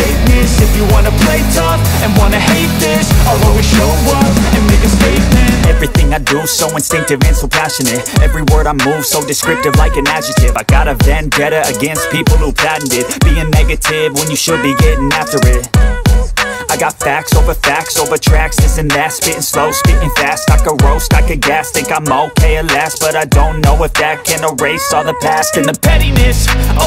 fakeness If you wanna play tough and wanna hate this I'll always show up and make a statement. Everything I do so instinctive and so passionate. Every word I move so descriptive like an adjective. I got a vendetta against people who patented Being negative when you should be getting after it. I got facts over facts over tracks, this and that Spitting slow, spitting fast, I could roast, I could gas Think I'm okay at last, but I don't know if that can erase all the past And the pettiness. A